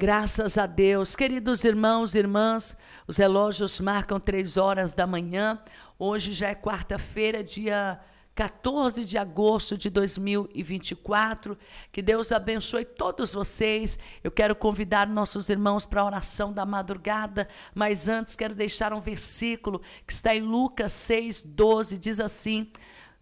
Graças a Deus. Queridos irmãos e irmãs, os relógios marcam três horas da manhã. Hoje já é quarta-feira, dia 14 de agosto de 2024. Que Deus abençoe todos vocês. Eu quero convidar nossos irmãos para a oração da madrugada, mas antes quero deixar um versículo que está em Lucas 6, 12. Diz assim.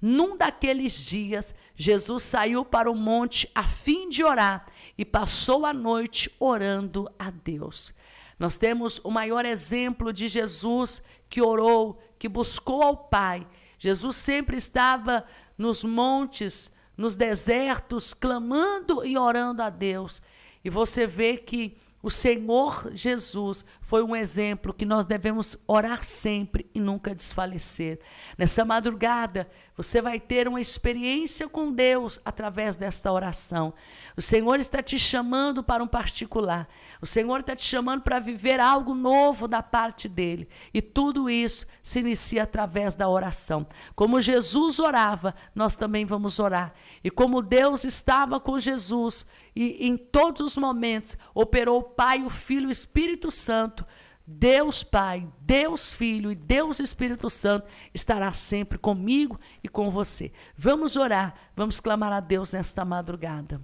Num daqueles dias, Jesus saiu para o monte a fim de orar e passou a noite orando a Deus. Nós temos o maior exemplo de Jesus que orou, que buscou ao Pai. Jesus sempre estava nos montes, nos desertos, clamando e orando a Deus. E você vê que o Senhor Jesus foi um exemplo que nós devemos orar sempre e nunca desfalecer. Nessa madrugada, você vai ter uma experiência com Deus através desta oração. O Senhor está te chamando para um particular. O Senhor está te chamando para viver algo novo da parte dele. E tudo isso se inicia através da oração. Como Jesus orava, nós também vamos orar. E como Deus estava com Jesus e em todos os momentos operou o Pai, o Filho e o Espírito Santo Deus Pai, Deus Filho e Deus Espírito Santo estará sempre comigo e com você. Vamos orar, vamos clamar a Deus nesta madrugada.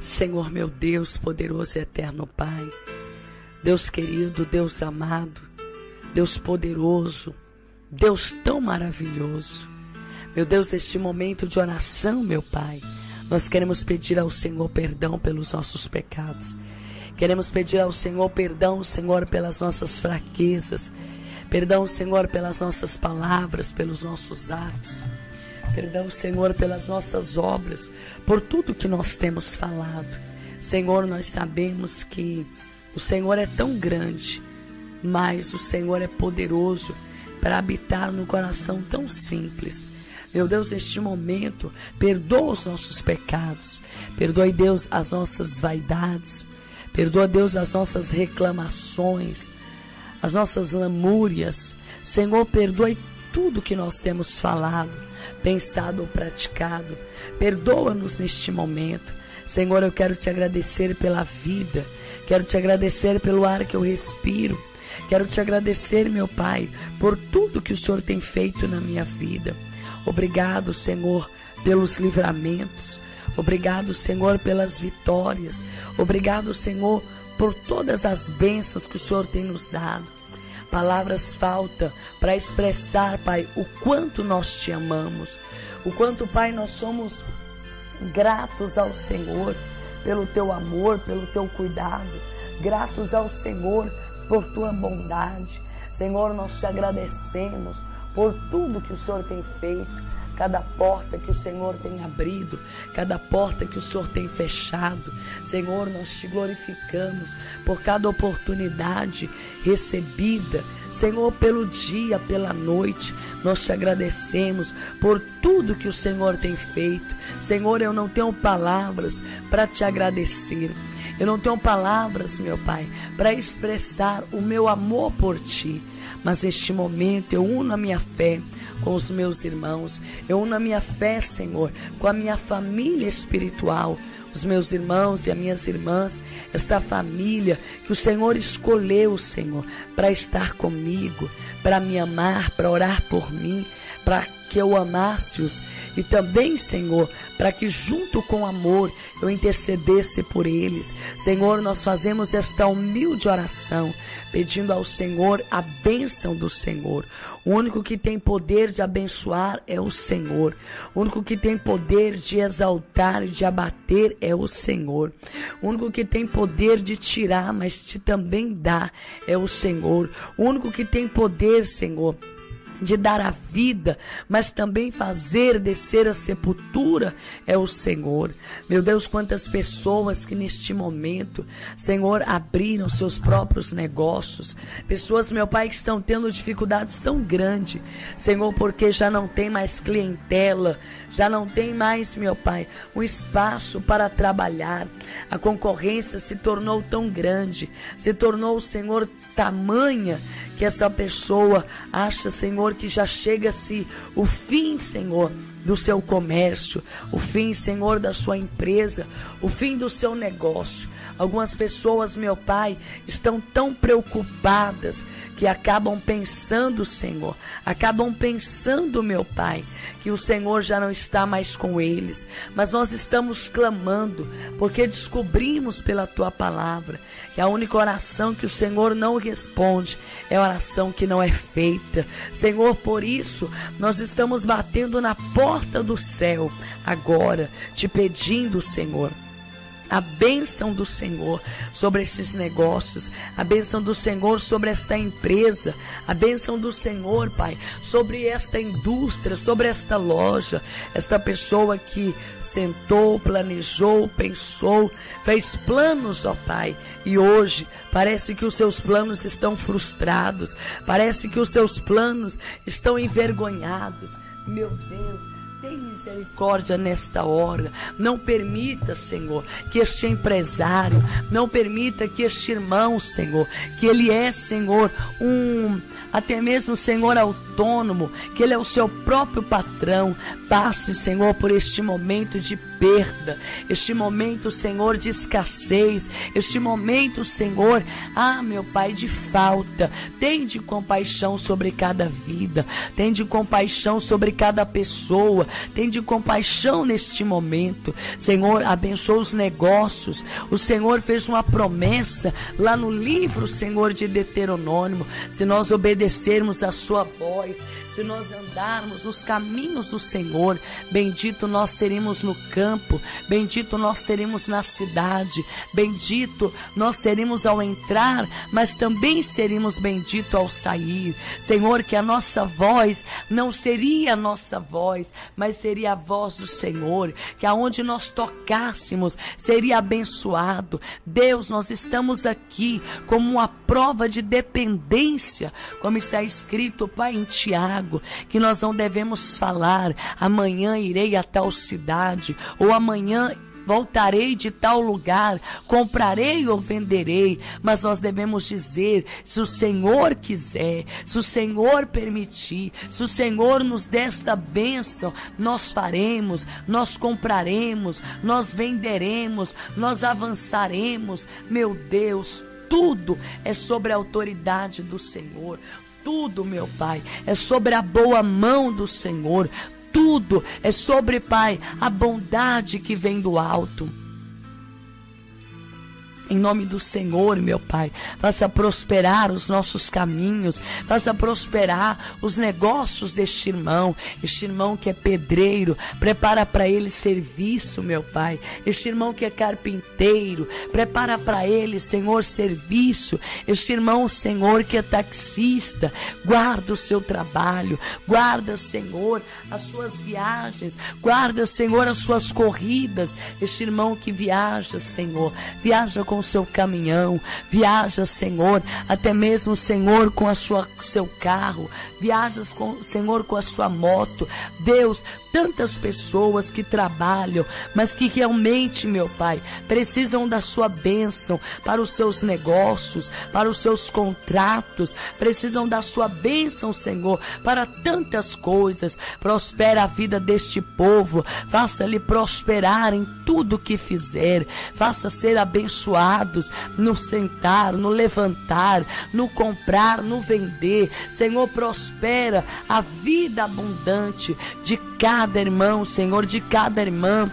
Senhor meu Deus, poderoso e eterno Pai, Deus querido, Deus amado, Deus poderoso, Deus tão maravilhoso. Meu Deus, este momento de oração, meu Pai, nós queremos pedir ao Senhor perdão pelos nossos pecados. Queremos pedir ao Senhor perdão, Senhor, pelas nossas fraquezas. Perdão, Senhor, pelas nossas palavras, pelos nossos atos. Perdão, Senhor, pelas nossas obras, por tudo que nós temos falado. Senhor, nós sabemos que o Senhor é tão grande, mas o Senhor é poderoso para habitar no coração tão simples. Meu Deus, neste momento, perdoa os nossos pecados, perdoe, Deus, as nossas vaidades, Perdoa, Deus, as nossas reclamações, as nossas lamúrias. Senhor, perdoe tudo que nós temos falado, pensado ou praticado. Perdoa-nos neste momento. Senhor, eu quero te agradecer pela vida, quero te agradecer pelo ar que eu respiro. Quero te agradecer, meu Pai, por tudo que o Senhor tem feito na minha vida. Obrigado, Senhor, pelos livramentos. Obrigado, Senhor, pelas vitórias. Obrigado, Senhor, por todas as bênçãos que o Senhor tem nos dado. Palavras falta para expressar, Pai, o quanto nós te amamos, o quanto, Pai, nós somos gratos ao Senhor pelo teu amor, pelo teu cuidado, gratos ao Senhor por tua bondade. Senhor, nós te agradecemos por tudo que o Senhor tem feito cada porta que o Senhor tem abrido, cada porta que o Senhor tem fechado. Senhor, nós te glorificamos por cada oportunidade recebida. Senhor, pelo dia, pela noite, nós te agradecemos por tudo que o Senhor tem feito. Senhor, eu não tenho palavras para te agradecer. Eu não tenho palavras, meu Pai, para expressar o meu amor por ti. Mas neste momento eu uno a minha fé com os meus irmãos, eu uno a minha fé, Senhor, com a minha família espiritual, os meus irmãos e as minhas irmãs, esta família que o Senhor escolheu, Senhor, para estar comigo, para me amar, para orar por mim, para que eu amasse-os e também, Senhor, para que junto com amor eu intercedesse por eles. Senhor, nós fazemos esta humilde oração, pedindo ao Senhor a bênção do Senhor. O único que tem poder de abençoar é o Senhor. O único que tem poder de exaltar e de abater é o Senhor. O único que tem poder de tirar, mas te também dá é o Senhor. O único que tem poder, Senhor, de dar a vida, mas também fazer descer a sepultura é o Senhor. Meu Deus, quantas pessoas que neste momento, Senhor, abriram seus próprios negócios, pessoas, meu Pai, que estão tendo dificuldades tão grandes, Senhor, porque já não tem mais clientela, já não tem mais, meu Pai, um espaço para trabalhar. A concorrência se tornou tão grande, se tornou, Senhor, tamanha que essa pessoa acha, Senhor, que já chega-se o fim, Senhor, do seu comércio, o fim, Senhor, da sua empresa, o fim do seu negócio. Algumas pessoas, meu Pai, estão tão preocupadas que acabam pensando, Senhor, acabam pensando, meu Pai, que o Senhor já não está mais com eles. Mas nós estamos clamando, porque descobrimos pela tua palavra que a única oração que o Senhor não responde é a oração que não é feita. Senhor, por isso nós estamos batendo na porta do céu agora, te pedindo, Senhor a bênção do Senhor sobre esses negócios, a bênção do Senhor sobre esta empresa, a bênção do Senhor, Pai, sobre esta indústria, sobre esta loja, esta pessoa que sentou, planejou, pensou, fez planos, ó Pai, e hoje parece que os seus planos estão frustrados, parece que os seus planos estão envergonhados. Meu Deus, tem misericórdia nesta hora. Não permita, Senhor, que este empresário, não permita que este irmão, Senhor, que ele é, Senhor, um até mesmo, Senhor, autônomo, que ele é o seu próprio patrão, passe, Senhor, por este momento de perda, este momento, Senhor, de escassez, este momento, Senhor, ah, meu Pai, de falta. Tende compaixão sobre cada vida, tende compaixão sobre cada pessoa, tende compaixão neste momento. Senhor, abençoa os negócios. O Senhor fez uma promessa lá no livro, Senhor, de Deuteronômio. Se nós obedecermos a sua voz, se nós andarmos nos caminhos do Senhor, bendito nós seremos no campo, bendito nós seremos na cidade, bendito nós seremos ao entrar, mas também seremos bendito ao sair. Senhor, que a nossa voz não seria a nossa voz, mas seria a voz do Senhor, que aonde nós tocássemos seria abençoado. Deus, nós estamos aqui como uma prova de dependência, como está escrito, Pai, em Tiago que nós não devemos falar, amanhã irei a tal cidade, ou amanhã voltarei de tal lugar, comprarei ou venderei, mas nós devemos dizer: se o Senhor quiser, se o Senhor permitir, se o Senhor nos der esta bênção, nós faremos, nós compraremos, nós venderemos, nós avançaremos. Meu Deus, tudo é sobre a autoridade do Senhor tudo, meu Pai, é sobre a boa mão do Senhor. Tudo é sobre, Pai, a bondade que vem do alto. Em nome do Senhor, meu Pai, faça prosperar os nossos caminhos, faça prosperar os negócios deste irmão, este irmão que é pedreiro, prepara para ele serviço, meu Pai. Este irmão que é carpinteiro, prepara para ele, Senhor, serviço. Este irmão, Senhor, que é taxista, guarda o seu trabalho, guarda, Senhor, as suas viagens, guarda, Senhor, as suas corridas. Este irmão que viaja, Senhor, viaja com o seu caminhão, viaja, Senhor, até mesmo, Senhor, com a sua seu carro, viajas com, Senhor, com a sua moto. Deus, tantas pessoas que trabalham, mas que realmente, meu Pai, precisam da sua bênção para os seus negócios, para os seus contratos, precisam da sua bênção, Senhor, para tantas coisas. Prospera a vida deste povo, faça-lhe prosperar em tudo que fizer, faça ser abençoados no sentar, no levantar, no comprar, no vender. Senhor, prospera a vida abundante de cada irmão, Senhor, de cada irmã.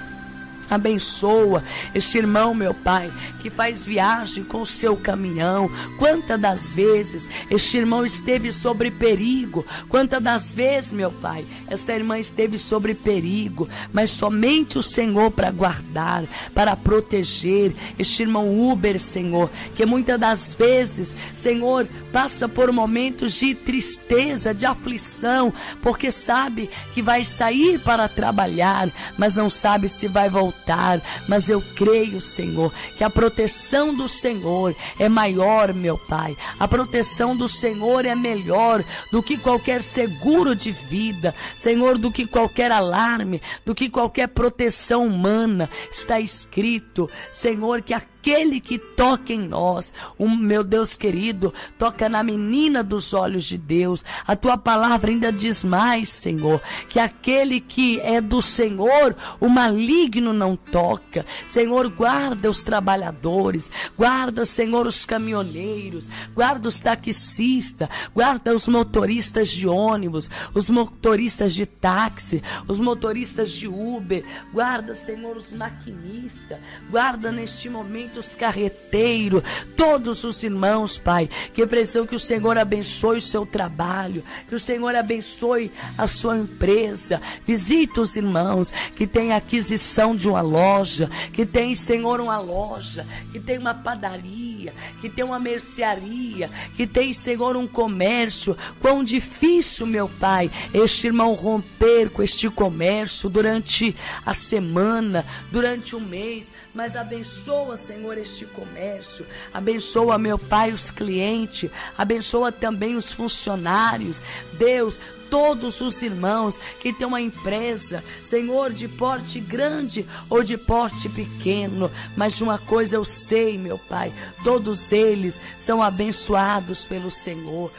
Abençoa este irmão, meu Pai, que faz viagem com o seu caminhão. Quantas das vezes este irmão esteve sobre perigo? Quantas das vezes, meu Pai, esta irmã esteve sobre perigo? Mas somente o Senhor para guardar, para proteger. Este irmão Uber, Senhor, que muitas das vezes, Senhor, passa por momentos de tristeza, de aflição, porque sabe que vai sair para trabalhar, mas não sabe se vai voltar voltar, mas eu creio, Senhor, que a proteção do Senhor é maior, meu Pai. A proteção do Senhor é melhor do que qualquer seguro de vida, Senhor, do que qualquer alarme, do que qualquer proteção humana. Está escrito, Senhor, que a aquele que toca em nós. O meu Deus querido, toca na menina dos olhos de Deus. A tua palavra ainda diz mais, Senhor, que aquele que é do Senhor, o maligno não toca. Senhor, guarda os trabalhadores, guarda, Senhor, os caminhoneiros, guarda os taxistas, guarda os motoristas de ônibus, os motoristas de táxi, os motoristas de Uber, guarda, Senhor, os maquinistas, guarda neste momento os carreteiros, todos os irmãos, Pai, que precisam que o Senhor abençoe o seu trabalho, que o Senhor abençoe a sua empresa. Visita os irmãos que têm aquisição de uma loja, que tem, Senhor, uma loja, que tem uma padaria, que tem uma mercearia, que tem, Senhor, um comércio. Quão difícil, meu Pai, este irmão romper com este comércio durante a semana, durante o mês mas abençoa, Senhor, este comércio. Abençoa, meu Pai, os clientes. Abençoa também os funcionários. Deus, todos os irmãos que têm uma empresa, Senhor, de porte grande ou de porte pequeno, mas de uma coisa eu sei, meu Pai, todos eles são abençoados pelo Senhor.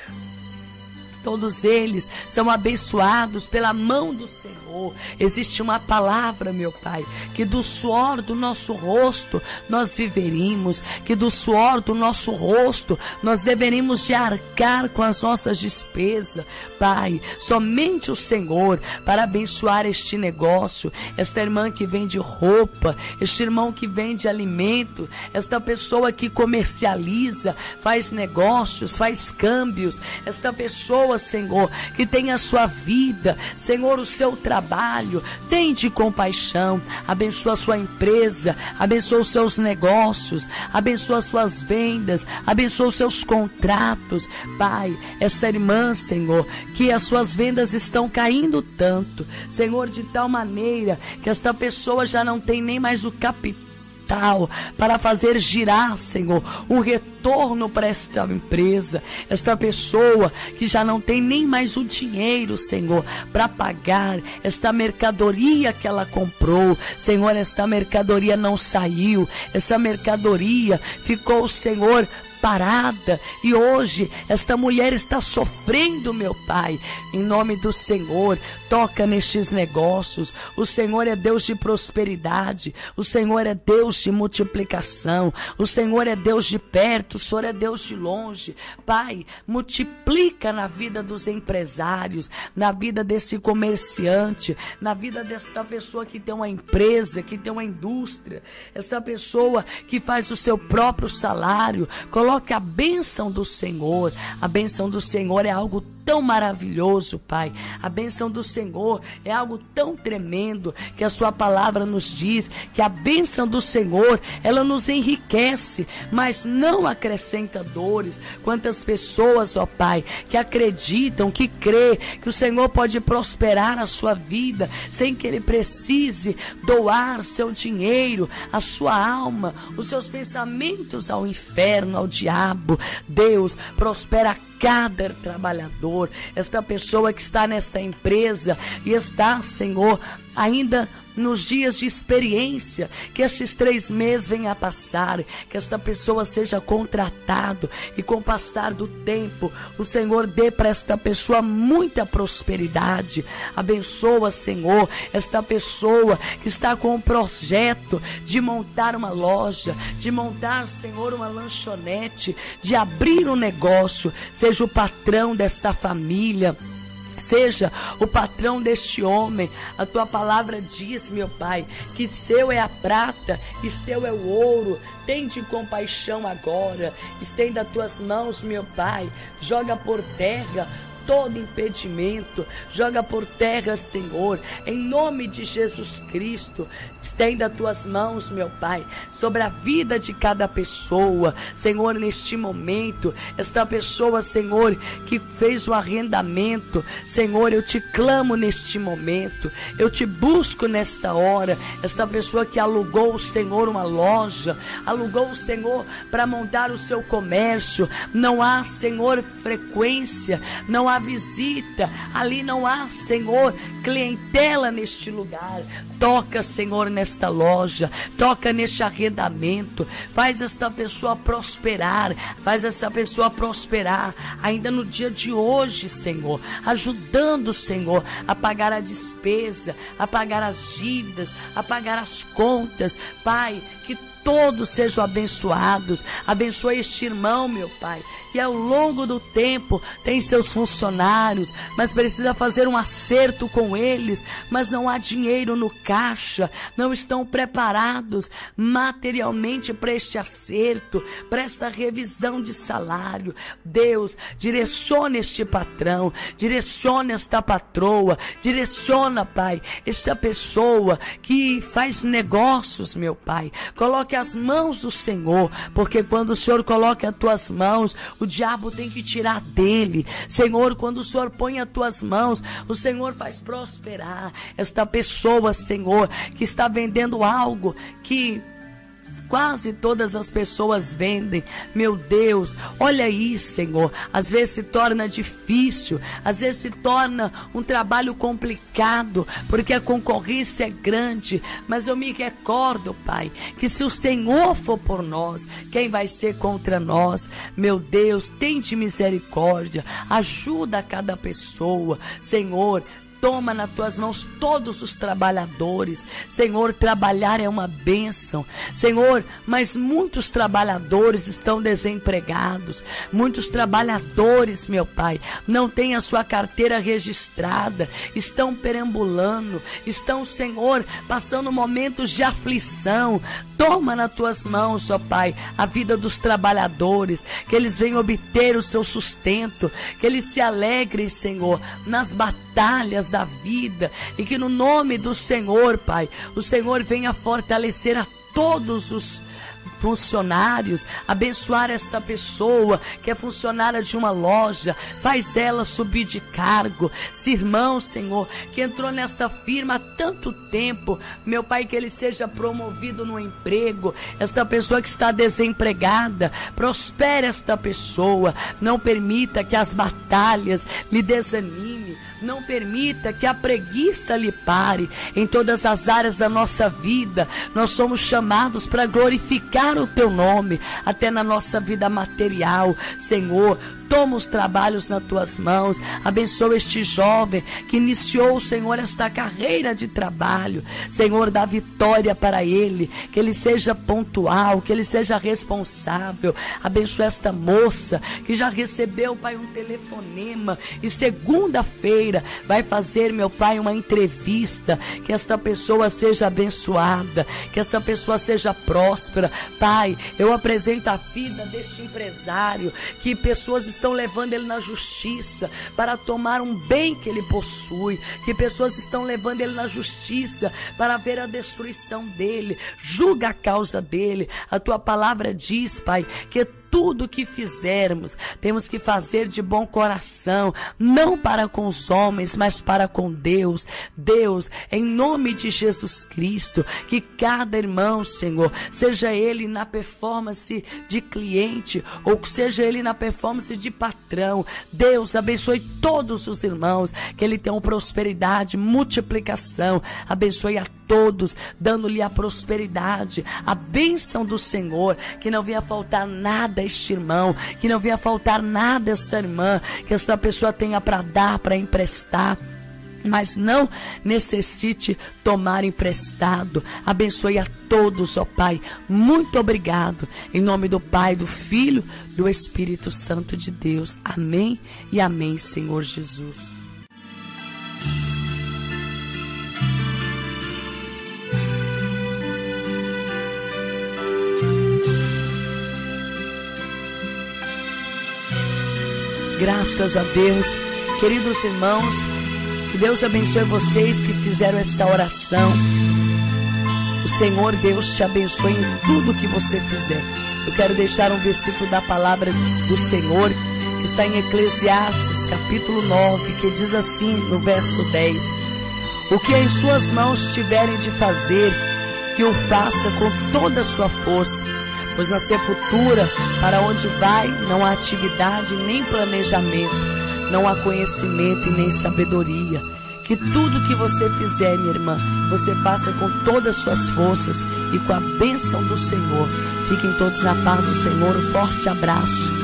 Todos eles são abençoados pela mão do Senhor. Existe uma palavra, meu Pai, que do suor do nosso rosto nós viveríamos, que do suor do nosso rosto nós deveríamos de arcar com as nossas despesas. Pai, somente o Senhor para abençoar este negócio, esta irmã que vende roupa, este irmão que vende alimento, esta pessoa que comercializa, faz negócios, faz câmbios, esta pessoa Senhor, que tem a sua vida, Senhor, o seu trabalho. Tem de compaixão, abençoa a sua empresa, abençoa os seus negócios, abençoa as suas vendas, abençoa os seus contratos. Pai, esta irmã, Senhor, que as suas vendas estão caindo tanto, Senhor, de tal maneira que esta pessoa já não tem nem mais o capital para fazer girar, Senhor, o retorno para esta empresa, esta pessoa que já não tem nem mais o dinheiro, Senhor, para pagar esta mercadoria que ela comprou. Senhor, esta mercadoria não saiu, essa mercadoria ficou, Senhor, parada e hoje esta mulher está sofrendo, meu Pai. Em nome do Senhor, toca nestes negócios. O Senhor é Deus de prosperidade, o Senhor é Deus de multiplicação, o Senhor é Deus de perto, o Senhor é Deus de longe. Pai, multiplica na vida dos empresários, na vida desse comerciante, na vida desta pessoa que tem uma empresa, que tem uma indústria, esta pessoa que faz o seu próprio salário. Coloque a bênção do Senhor. A bênção do Senhor é algo tão maravilhoso, Pai. A bênção do Senhor é algo tão tremendo que a Sua palavra nos diz que a bênção do Senhor ela nos enriquece, mas não acrescenta dores. Quantas pessoas, ó Pai, que acreditam, que crê que o Senhor pode prosperar a sua vida sem que Ele precise doar seu dinheiro, a sua alma, os seus pensamentos ao inferno, ao diabo. Deus prospera cada trabalhador, esta pessoa que está nesta empresa e está, Senhor, ainda nos dias de experiência, que estes três meses venham a passar, que esta pessoa seja contratado e com o passar do tempo, o Senhor dê para esta pessoa muita prosperidade. Abençoa, Senhor, esta pessoa que está com o projeto de montar uma loja, de montar, Senhor, uma lanchonete, de abrir um negócio, seja o patrão desta família Seja o patrão deste homem. A tua palavra diz, meu Pai, que seu é a prata e seu é o ouro. Tende compaixão agora. Estenda as tuas mãos, meu Pai. Joga por terra todo impedimento, joga por terra, Senhor, em nome de Jesus Cristo. Estenda tuas mãos, meu Pai, sobre a vida de cada pessoa, Senhor, neste momento. Esta pessoa, Senhor, que fez o arrendamento, Senhor, eu te clamo neste momento, eu te busco nesta hora. Esta pessoa que alugou o Senhor uma loja, alugou o Senhor para montar o seu comércio, não há, Senhor, frequência, não há há visita, ali não há, Senhor, clientela neste lugar. Toca, Senhor, nesta loja, toca neste arrendamento, faz esta pessoa prosperar, faz essa pessoa prosperar. Ainda no dia de hoje, Senhor, ajudando, Senhor, a pagar a despesa, a pagar as dívidas, a pagar as contas. Pai, que todos sejam abençoados. Abençoa este irmão, meu Pai, que ao longo do tempo tem seus funcionários, mas precisa fazer um acerto com eles, mas não há dinheiro no caixa, não estão preparados materialmente para este acerto, para esta revisão de salário. Deus, direcione este patrão, direcione esta patroa, direciona, Pai, esta pessoa que faz negócios, meu Pai. As mãos do Senhor, porque quando o Senhor coloca as tuas mãos, o diabo tem que tirar dele. Senhor, quando o Senhor põe as tuas mãos, o Senhor faz prosperar esta pessoa, Senhor, que está vendendo algo que Quase todas as pessoas vendem. Meu Deus, olha aí, Senhor. Às vezes se torna difícil, às vezes se torna um trabalho complicado, porque a concorrência é grande. Mas eu me recordo, Pai, que se o Senhor for por nós, quem vai ser contra nós? Meu Deus, tente misericórdia, ajuda cada pessoa, Senhor. Toma nas tuas mãos todos os trabalhadores. Senhor, trabalhar é uma bênção. Senhor, mas muitos trabalhadores estão desempregados. Muitos trabalhadores, meu Pai, não têm a sua carteira registrada. Estão perambulando. Estão, Senhor, passando momentos de aflição. Toma nas tuas mãos, ó Pai, a vida dos trabalhadores. Que eles venham obter o seu sustento. Que eles se alegrem, Senhor, nas batalhas da vida e que no nome do Senhor, Pai, o Senhor venha fortalecer a todos os funcionários, abençoar esta pessoa que é funcionária de uma loja, faz ela subir de cargo. Se irmão, Senhor, que entrou nesta firma há tanto tempo, meu Pai, que ele seja promovido no emprego. Esta pessoa que está desempregada, prospere esta pessoa. Não permita que as batalhas lhe desanime. Não permita que a preguiça lhe pare em todas as áreas da nossa vida. Nós somos chamados para glorificar o teu nome, até na nossa vida material. Senhor, Toma os trabalhos nas tuas mãos. Abençoa este jovem que iniciou, Senhor, esta carreira de trabalho. Senhor, dá vitória para ele. Que ele seja pontual, que ele seja responsável. Abençoa esta moça que já recebeu, Pai, um telefonema. E segunda-feira vai fazer, meu Pai, uma entrevista. Que esta pessoa seja abençoada. Que esta pessoa seja próspera. Pai, eu apresento a vida deste empresário. Que pessoas estão levando ele na justiça para tomar um bem que ele possui, que pessoas estão levando ele na justiça para ver a destruição dele. Julga a causa dele. A tua palavra diz, Pai, que tudo que fizermos, temos que fazer de bom coração, não para com os homens, mas para com Deus. Deus, em nome de Jesus Cristo, que cada irmão, Senhor, seja ele na performance de cliente ou seja ele na performance de patrão, Deus abençoe todos os irmãos, que ele tenha prosperidade, multiplicação, abençoe a todos, dando-lhe a prosperidade, a bênção do Senhor, que não venha faltar nada a este irmão, que não venha faltar nada a esta irmã, que esta pessoa tenha para dar, para emprestar mas não necessite tomar emprestado. Abençoe a todos, ó Pai. Muito obrigado. Em nome do Pai, do Filho, do Espírito Santo de Deus. Amém e amém, Senhor Jesus. Graças a Deus, queridos irmãos, que Deus abençoe vocês que fizeram esta oração. O Senhor Deus te abençoe em tudo que você fizer. Eu quero deixar um versículo da palavra do Senhor que está em Eclesiastes, capítulo 9, que diz assim no verso 10: O que em suas mãos tiverem de fazer, que o faça com toda a sua força pois na sepultura, para onde vai, não há atividade nem planejamento, não há conhecimento e nem sabedoria. Que tudo que você fizer, minha irmã, você faça com todas as suas forças e com a bênção do Senhor. Fiquem todos na paz do Senhor. Um forte abraço.